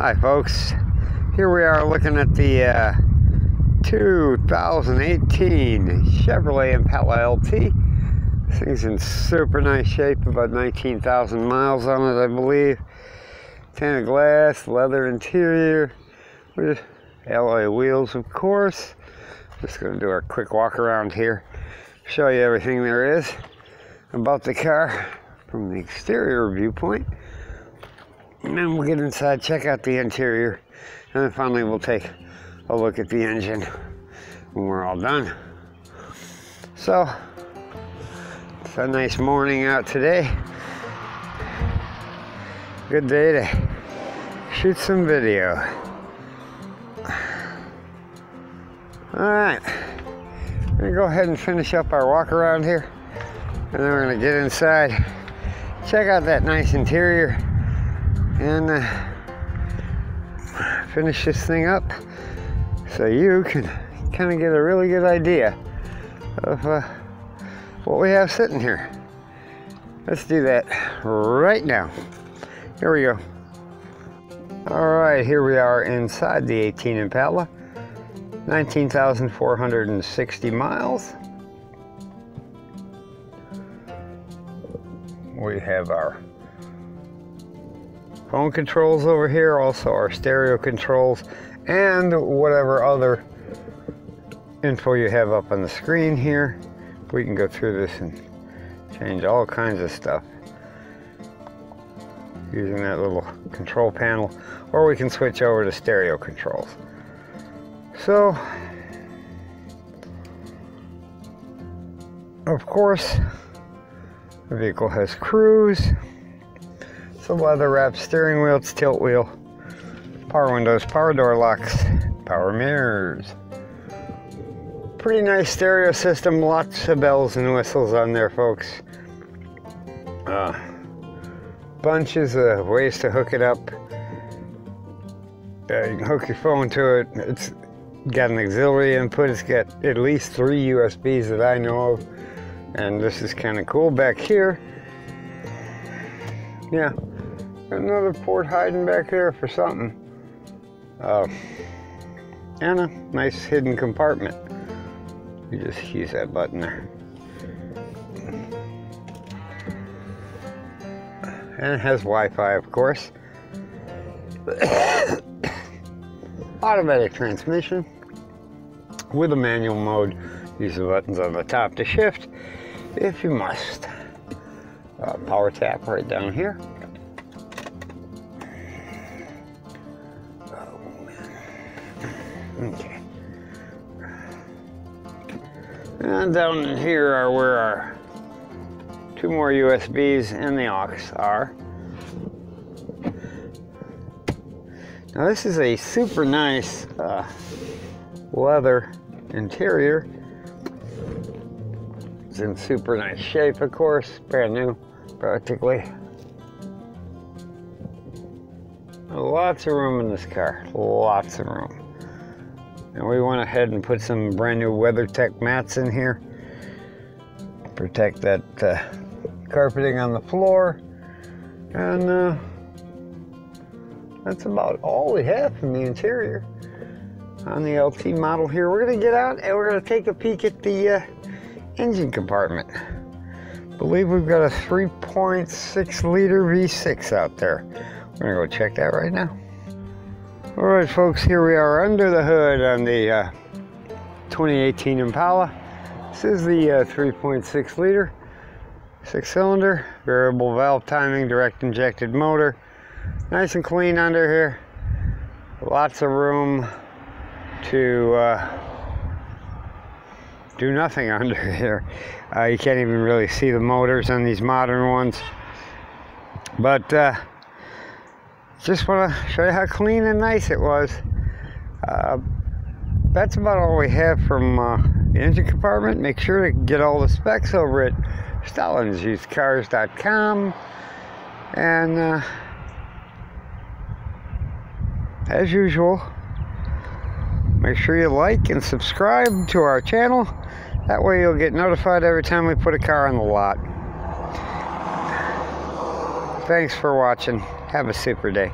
Hi folks, here we are looking at the uh, 2018 Chevrolet Impala LT. This thing's in super nice shape, about 19,000 miles on it I believe. Tinted glass, leather interior, with alloy wheels of course. Just going to do a quick walk around here, show you everything there is about the car from the exterior viewpoint. And then we'll get inside, check out the interior, and then finally we'll take a look at the engine when we're all done. So, it's a nice morning out today. Good day to shoot some video. All right, we're gonna go ahead and finish up our walk around here, and then we're gonna get inside, check out that nice interior, and uh, finish this thing up so you can kind of get a really good idea of uh, what we have sitting here. Let's do that right now. Here we go. All right, here we are inside the 18 Impala. 19,460 miles. We have our phone controls over here, also our stereo controls, and whatever other info you have up on the screen here. We can go through this and change all kinds of stuff using that little control panel, or we can switch over to stereo controls. So, of course, the vehicle has cruise, it's a leather wrapped steering wheel, it's tilt wheel, power windows, power door locks, power mirrors. Pretty nice stereo system, lots of bells and whistles on there, folks. Uh, bunches of ways to hook it up. Uh, you can hook your phone to it. It's got an auxiliary input. It's got at least three USBs that I know of. And this is kind of cool. Back here, yeah, another port hiding back there for something. Uh, and a nice hidden compartment. You just use that button there. And it has Wi-Fi, of course. Automatic transmission with a manual mode. Use the buttons on the top to shift if you must. Uh, power tap right down here. Okay. And down in here are where our two more USBs and the aux are. Now this is a super nice uh, leather interior. It's in super nice shape, of course, brand new, practically. Lots of room in this car, lots of room. And we went ahead and put some brand new WeatherTech mats in here. Protect that uh, carpeting on the floor. And uh, that's about all we have from the interior on the LT model here. We're gonna get out and we're gonna take a peek at the uh, engine compartment. Believe we've got a 3.6 liter V6 out there. We're gonna go check that right now. All right, folks, here we are under the hood on the uh, 2018 Impala. This is the uh, 3.6 liter, six cylinder, variable valve timing, direct injected motor. Nice and clean under here. Lots of room to uh, do nothing under here. Uh, you can't even really see the motors on these modern ones. But uh, just want to show you how clean and nice it was. Uh, that's about all we have from uh, the engine compartment. Make sure to get all the specs over at StallonsUsedCars.com. And uh, as usual, make sure you like and subscribe to our channel. That way you'll get notified every time we put a car on the lot. Thanks for watching. Have a super day.